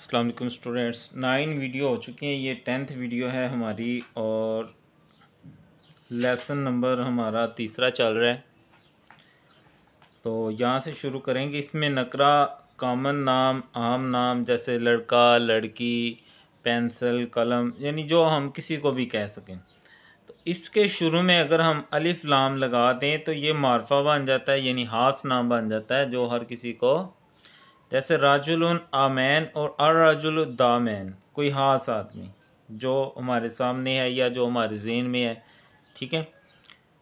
Aslam students nine video हो चुकी हैं, ये टेंथ वीडियो है हमारी और लेसन नंबर हमारा तीसरा चल रहा है। तो यहाँ से शुरू करेंगे, इसमें नकरा कॉमन नाम, आम नाम, जैसे लड़का, लड़की पेंसिल कलम, यानी जो हम किसी को भी कह सकें। तो इसके शुरू में अगर हम अलिफ, लाम लगा दें तो ये मारफा बन जाता है, यानी हास नाम बन जाता है, जो हर किसी को जैसे राजुल आमैन और अर्राजुल दामैन, कोई हास आदमी जो हमारे सामने है या जो हमारे जेन में है, ठीक है?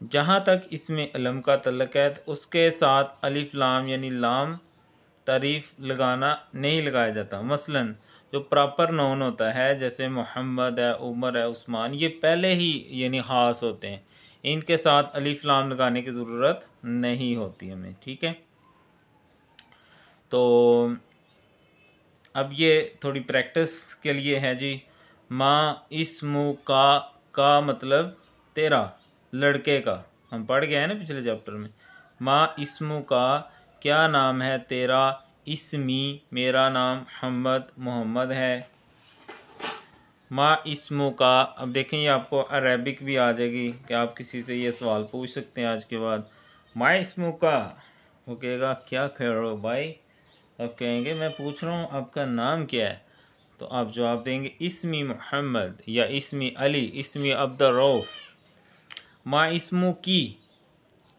जहाँ तक इसमें अलम का तल्लक है तो उसके साथ अलिफ लाम यानी लाम तारीफ़ लगाना नहीं लगाया जाता। मसलन जो प्रॉपर नोन होता है, जैसे मोहम्मद है, उमर है, उस्मान, ये पहले ही यानी ख़ास होते हैं। इनके साथ अलिफ लाम लगाने की ज़रूरत नहीं होती हमें, ठीक है? तो अब ये थोड़ी प्रैक्टिस के लिए है जी। माँ, इस मुँह का का मतलब तेरा, लड़के का। हम पढ़ गए हैं ना पिछले चैप्टर में। माँ इसमु का क्या नाम है तेरा? इसमी मेरा नाम मोहम्मद मोहम्मद है। माँ इसमु का, अब देखें ये आपको अरेबिक भी आ जाएगी कि आप किसी से ये सवाल पूछ सकते हैं आज के बाद। माँ इसमु का, वो कहेगा, क्या हो भाई? अब कहेंगे, मैं पूछ रहा हूँ, आपका नाम क्या है? तो आप जवाब देंगे, इसमी मोहम्मद या इसमी अली, इसमी अब्दुलरऊफ़ माँ इसमो की।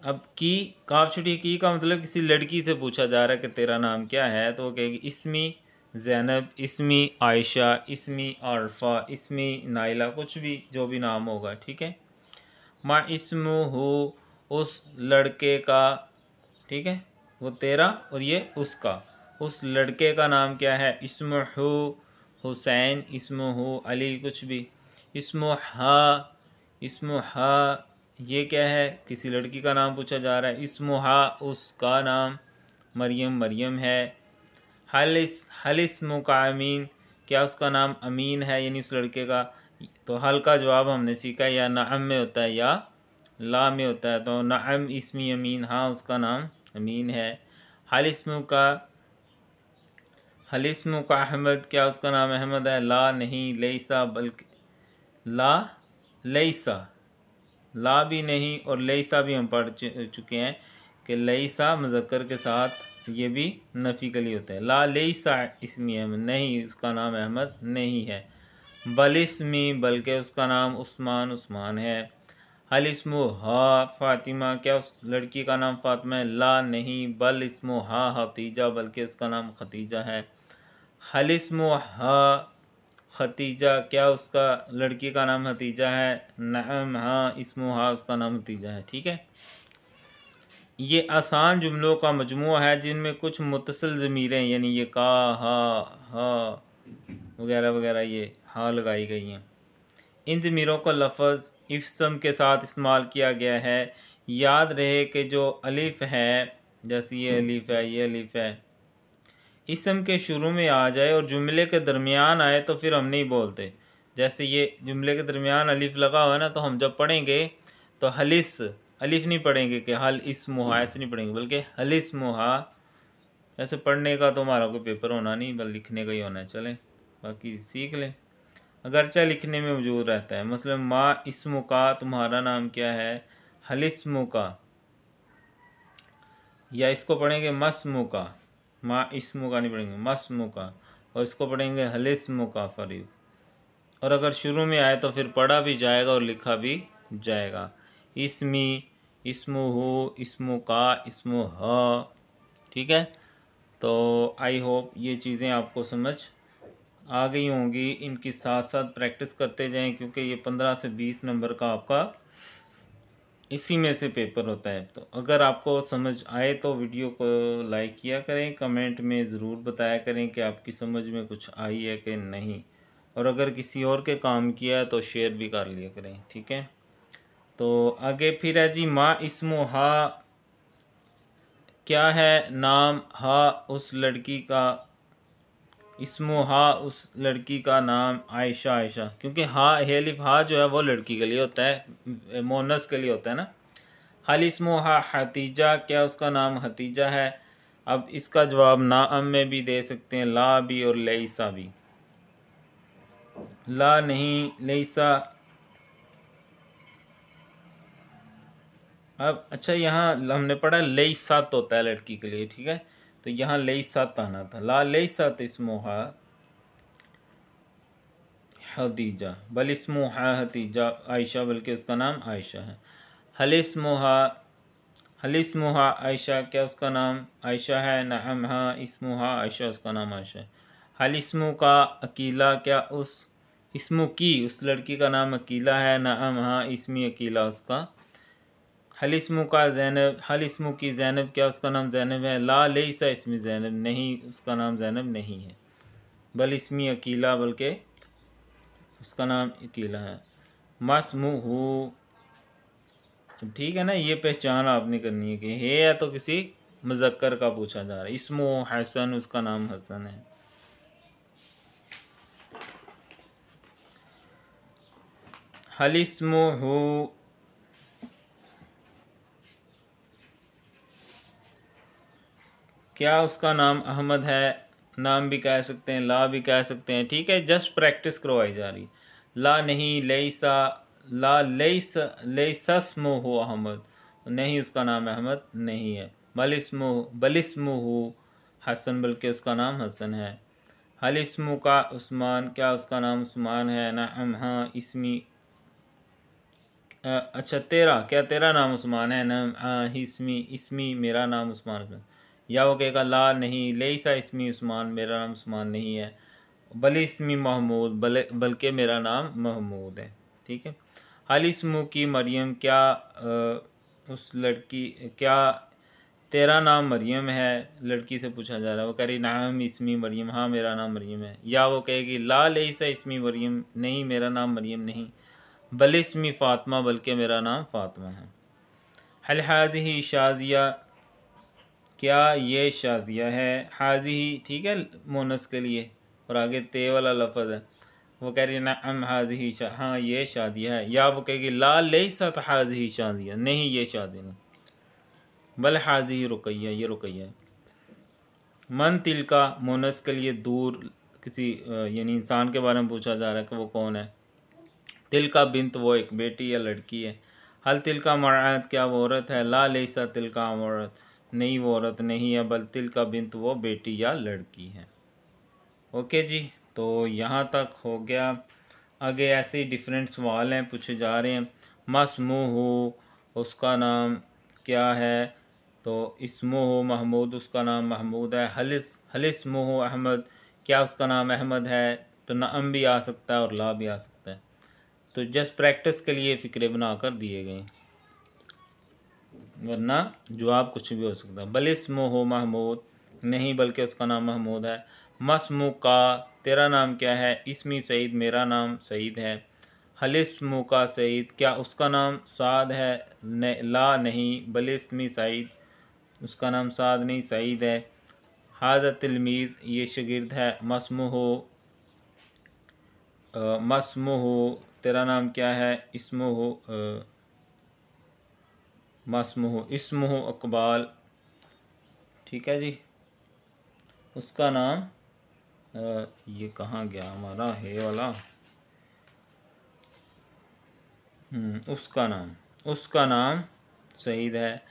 अब की, काफ छुट्टी की का मतलब किसी लड़की से पूछा जा रहा है कि तेरा नाम क्या है? तो वो कहेगी, इसमी जैनब, इसमी आयशा, इसमी आरफा, इसमी नाइला कुछ भी, जो भी नाम होगा, ठीक है? माँ इसमो हो, उस लड़के का, ठीक है? वो तेरा और ये उसका। उस लड़के का नाम क्या है? इसम हुसैन, इसम हो अली, कुछ भी। इसम हा इसम हा, ये क्या है? किसी लड़की का नाम पूछा जा रहा है। इसम हा, उसका नाम मरियम मरियम है। हलिस हलिस्म का अमीन क्या उसका नाम अमीन है? यानी उस लड़के का। तो हल का जवाब हमने सीखा या नाम में होता है, या ला में होता है। तो नाम, इसमी, अमीन हाँ उसका नाम अमीन है। हल का हलिस्म का अहमद, क्या उसका नाम अहमद है? ला नहीं, लेसा, बल्कि ला, लेसा। ला भी नहीं और लेसा भी हम पढ़ चुके हैं कि लेसा मुजक्कर के साथ ये भी नफ़ी के लिए होता है। ला लेसा इसमी अहमद, नहीं, उसका नाम अहमद नहीं है। बलिस्मी बल्कि उसका नाम उस्मान उस्मान है। हल इसमो हा, फ़ातिमा, क्या उस लड़की का नाम फ़ातिमा है? ला नहीं, बल इसमो हा हतीजा बल्कि उसका नाम खतीजा है। हलिस्म हा खतीजा, क्या उसका लड़की का नाम हतीजा है? नम हाँ इसमो हा उसका नाम हतीजा है, ठीक है? ये आसान जुमलों का मजमू है, जिनमें कुछ मुतसल ज़मीरें, यानी ये का, हा हा, वगैरह वगैरह ये, हा लगाई गई हैं। इन ज़मीरों को लफ्ज़ इफ्सम के साथ इस्तेमाल किया गया है। याद रहे कि जो अलिफ़ है, जैसे ये अलिफ़ है, ये अलिफ़ है इसम के शुरू में आ जाए और जुमले के दरमियान आए तो फिर हम नहीं बोलते। जैसे ये जुमले के दरमियान अलिफ लगा हुआ है ना तो हम जब पढ़ेंगे तो हलिस अलिफ नहीं पढ़ेंगे कि हल इस मुहा ऐसे नहीं पढ़ेंगे बल्कि हलिस मुहा ऐसे पढ़ने का तो हमारा कोई पेपर होना नहीं बल्कि लिखने का ही होना है। चलें बाकी सीख लें। अगरचा लिखने में मौजूद रहता है। मतलब माँ इसमु का तुम्हारा नाम क्या है? हलिस्मु का या इसको पढ़ेंगे मस्मु का माँ इसमु का नहीं पढ़ेंगे मस्मु का और इसको पढ़ेंगे हलिस्मु का फरीब और अगर शुरू में आए तो फिर पढ़ा भी जाएगा और लिखा भी जाएगा। इसमी इसमु हो इसमु का इसमु ह। ठीक है? तो आई होप ये चीज़ें आपको समझ आ गई होंगी। इनकी साथ साथ प्रैक्टिस करते जाएँ, क्योंकि ये पंद्रह से बीस नंबर का आपका इसी में से पेपर होता है। तो अगर आपको समझ आए तो वीडियो को लाइक किया करें, कमेंट में ज़रूर बताया करें कि आपकी समझ में कुछ आई है कि नहीं। और अगर किसी और के काम किया है तो शेयर भी कर लिया करें, ठीक है? तो आगे फिर है जी, माँ इसमो हा, क्या है नाम हा उस लड़की का इसमो हा उस लड़की का नाम आयशा आयशा। क्योंकि हा, हेलिफ, हा जो है वो लड़की के लिए होता है, मोनस के लिए होता है ना। हल इसमो हा, हतीजा, क्या उसका नाम हतीजा है? अब इसका जवाब ना अम में भी दे सकते हैं, ला भी और लेसा भी। ला नहीं लेसा अब अच्छा यहाँ हमने पढ़ा लई सात होता है लड़की के लिए, ठीक है? तो यहाँ लई सात आना था। ला लई सात इसमोहा हदीजा, बल इसमोहा हतीजा आयशा, बल्कि उसका नाम आयशा है। हल इसमोहा, हल आयशा, क्या उसका नाम? आयशा है, नम हाँ इसमोहा, आयशा, उसका नाम आयशा है। हल इसमो का अकीला क्या उस, इसमो की, उस लड़की का नाम अकीला है, नम हाँ इसमी अकीला उसका। हल का जैनब हल की जैनब क्या उसका नाम जैनब है? ला लेसा इसमें जैनब नहीं, उसका नाम जैनब नहीं है। बल इसमी अकीला बल्कि उसका नाम अकीला है। मसमू हो ठीक है ना, ये पहचान आपने करनी है कि हे या तो किसी मुजक्कर का पूछा जा रहा है। इसमो हसन, उसका नाम हसन है। हल हो क्या उसका नाम अहमद है? नाम भी कह सकते हैं, ला भी कह सकते हैं, ठीक है? जस्ट प्रैक्टिस करवाई जा रही ला नहीं, लेसा, ला लेस, लेसस्मो हो अहमद। नहीं, उसका नाम अहमद नहीं है। बलिस्मो बलिस्मो हो हसन, बल्कि उसका नाम हसन है। हलिस्मो का उस्मान, क्या उसका नाम उस्मान है? ना हाँ इसमी अच्छा तेरा, क्या तेरा नाम उस्मान है? ना हाँ इसमी इसमी, मेरा नाम उस्मान है। या वो कहेगा ला नहीं ले सा इसमी उस्मान मेरा नाम उस्मान नहीं है। बल इसमी महमूद बल बल्कि मेरा नाम महमूद है। ठीक है? हाल इसमु की मरियम क्या आ, उस लड़की क्या तेरा नाम मरियम है? लड़की से पूछा जा रहा है। वो कह रही नाम इसमी मरियम हाँ मेरा नाम मरियम है। या वो कहेगी ला ले सा इसमी मरियम नहीं मेरा नाम मरियम नहीं। बल इसमी फ़ातिमा बल्कि मेरा नाम फ़ातिमा है। हल हाज ही शाजिया क्या ये शाजिया है? हाजी ही, ठीक है, मोनस के लिए। और आगे ते वाला लफज है। वो कह रही है ना अम हाजी ही शा हाँ ये शादिया है। या वो कहेगी, ला ले सत हाजी ही शादिया नहीं, ये शादी नहीं। बल हाजी ही रुकैया, ये रुकैया मन तिल का मोनस के लिए दूर किसी यानी इंसान के बारे में पूछा जा रहा है कि वो कौन है। तिल का बिंत, वो एक बेटी या लड़की है। हल तिल का मरात क्या वो औरत है? ला ले सा तिल का औरत नहीं वो औरत नहीं है, बल तिल का बिंत वो बेटी या लड़की है। ओके जी तो यहाँ तक हो गया। आगे ऐसे ही डिफरेंट सवाल हैं, पूछे जा रहे हैं। मसमू हो उसका नाम क्या है? तो इसमो हो महमूद, उसका नाम महमूद है। हलिस हलिसमो हो अहमद, क्या उसका नाम अहमद है? तो नाम भी आ सकता है और ला भी आ सकता है। तो जस्ट प्रैक्टिस के लिए फ़िक्रे बना कर दिए गए वरना जवाब कुछ भी हो सकता है। बलिस्मो हो महमूद नहीं बल्कि उसका नाम महमूद है। मसमू का तेरा नाम क्या है? इसमी सईद मेरा नाम सईद है। हलिस्मु का सईद क्या उसका नाम साद है? न, ला नहीं बलिस्मी सईद उसका नाम साद नहीं सईद है। हाजा तलमीज़ ये शगिर्द है। मसमु हो मसमु हो तेरा नाम क्या है? इसमो हो मसमह इसमह अकबाल। ठीक है जी? उसका नाम आ, ये कहाँ गया? हमारा हे वाला। हम्म, उसका नाम उसका नाम सईद है।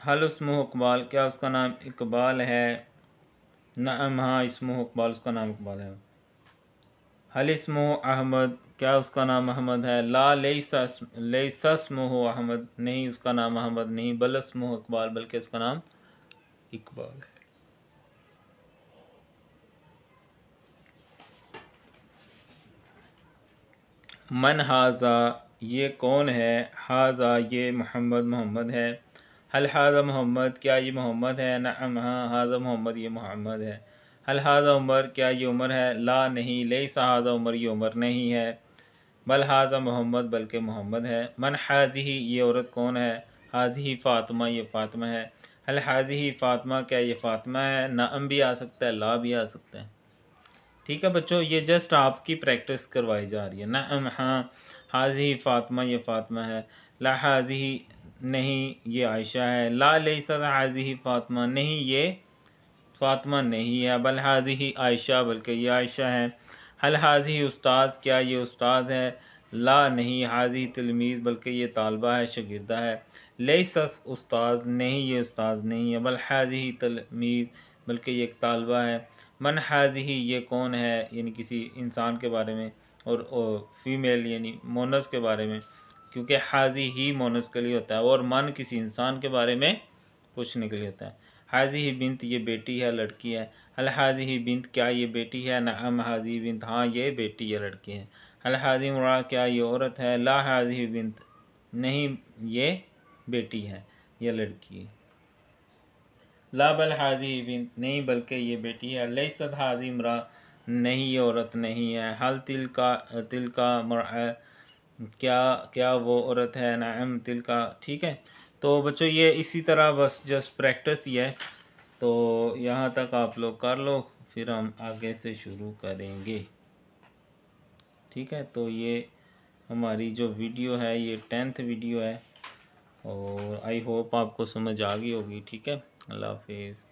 हल उसमह इकबाल क्या उसका नाम इकबाल है? नम हाँ इसमह इकबाल उसका नाम इकबाल है। हल इसमो अहमद, क्या उसका नाम अहमद है? ला लेसमो अहमद, नहीं, उसका नाम अहमद नहीं बलसमो इकबाल बल्कि उसका नाम इकबाल है। मन हाजा, ये कौन है? हाजा, ये मोहम्मद मोहम्मद है। हल हाजा मोहम्मद, क्या ये मोहम्मद है? नम हाँ हाजा मोहम्मद, ये मोहम्मद है। हल उमर, क्या ये उमर है? ला नहीं ले सहाजा उमर, ये उमर नहीं है। बल हाजा मोहम्मद, बल्कि मोहम्मद है। मन हाजी ही ये औरत कौन है? हाजी फ़ातिमा, ये फ़ातिमा है। हल हाजी फ़ातिमा, क्या ये फ़ातिमा है? नाम भी आ सकता है, ला भी आ सकता है। ठीक है बच्चों, ये जस्ट आपकी प्रैक्टिस करवाई जा रही है। नाम हाँ हाजी फ़ातिमा, ये फ़ातिमा है। ला हाजी ही नहीं, ये आयशा है। ला लेसा हाजी फ़ातिमा नहीं, ये फ़ातिमा नहीं है बल हाजी ही आयशा बल्कि ये आयशा है। हल हाजी उस्ताद क्या ये उस्ताद है? ला नहीं हाजी तलमीज़ बल्कि ये तालबा है शगिरदा है। ले सस उस्ताद नहीं ये उस्ताद नहीं है बल हाजी ही तलमीज़ बल्कि ये एक तालबा है। मन हाजी ही ये कौन है? यानी किसी इंसान के बारे में और, और फीमेल यानी मोनस के बारे में क्योंकि हाजी ही मोनस के लिए होता है और मन किसी इंसान के बारे में पूछने के लिए होता है। हाजी ही बिनत ये बेटी है, लड़की है। हल हाजी ही बिनत क्या ये बेटी है? नम हाजी बिनत हाँ ये बेटी या लड़की है। हल हाजी मुरा क्या ये औरत है? ला हाजी ही बिनत नहीं, ये बेटी है यह लड़की है। ला बल हाजी बिनत नहीं, बल्कि ये बेटी है। लई सद हाजी मरा नहीं, ये औरत नहीं है। हल तिल का तिल का मरा क्या क्या वो औरत है? नाम तिल का ठीक है? तो बच्चों, ये इसी तरह बस जस्ट प्रैक्टिस ही है। तो यहाँ तक आप लोग कर लो, फिर हम आगे से शुरू करेंगे। ठीक है तो ये हमारी जो वीडियो है, ये टेंथ वीडियो है। और आई होप आपको समझ आ गई होगी, ठीक है? अल्लाह हाफिज़।